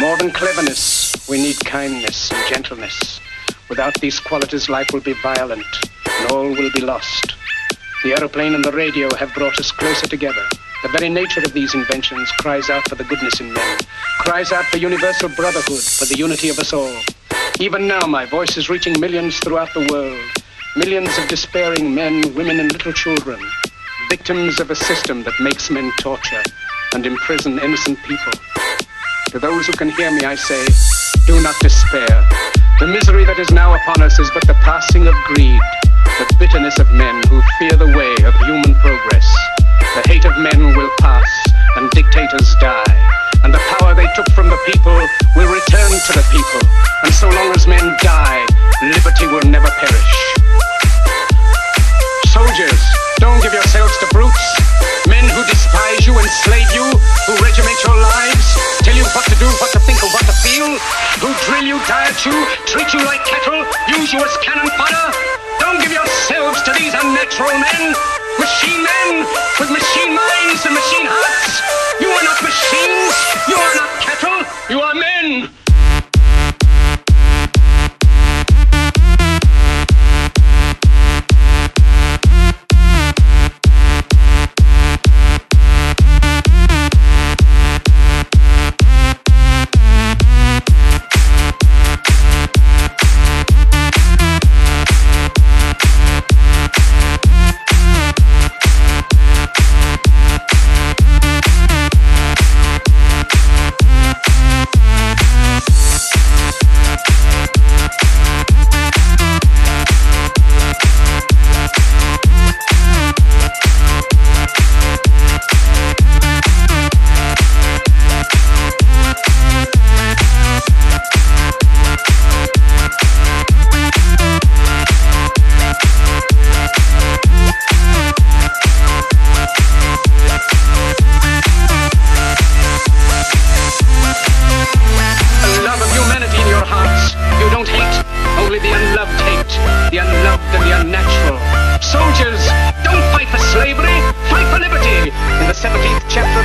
More than cleverness, we need kindness and gentleness. Without these qualities, life will be violent and all will be lost. The aeroplane and the radio have brought us closer together. The very nature of these inventions cries out for the goodness in men, cries out for universal brotherhood, for the unity of us all. Even now, my voice is reaching millions throughout the world. Millions of despairing men, women, and little children, victims of a system that makes men torture and imprison innocent people. To those who can hear me, I say, do not despair. The misery that is now upon us is but the passing of greed, the bitterness of men who fear the way of human progress. The hate of men will pass, and dictators die. And the power they took from the people will return to the people. And so long as men die, liberty will never perish. Soldiers, don't give yourselves to brutes. Men who despise you, enslave you, who regiment your you, diet you, treat you like cattle, use you as cannon fodder. Don't give yourselves to these unnatural men, machine men with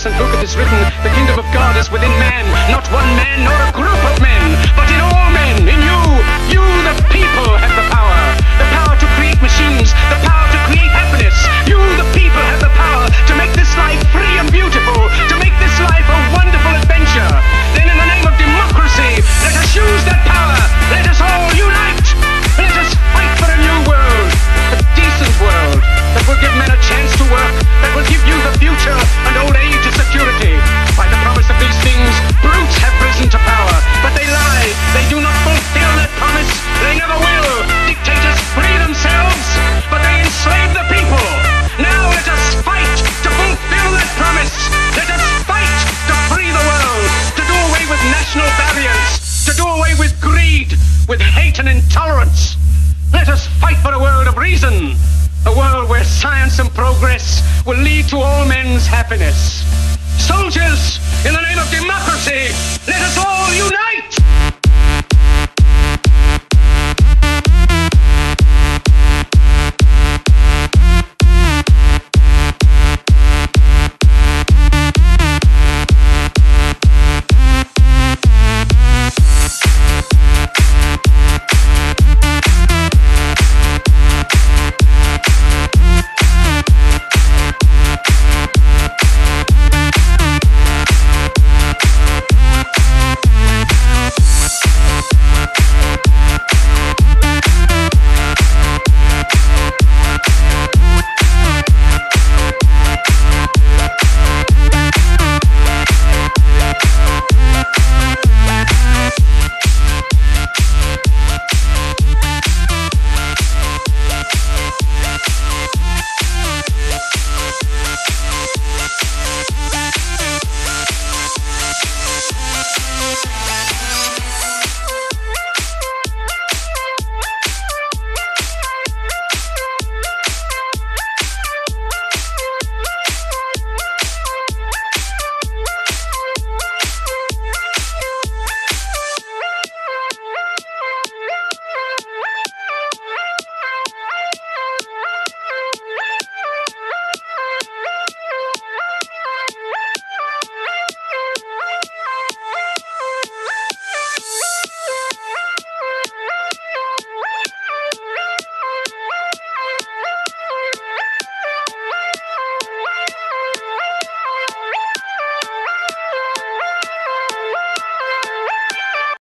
St. Luke it is written, the kingdom of God is within man, not one man nor a group science and progress will lead to all men's happiness. Soldiers, in the name of democracy, let us all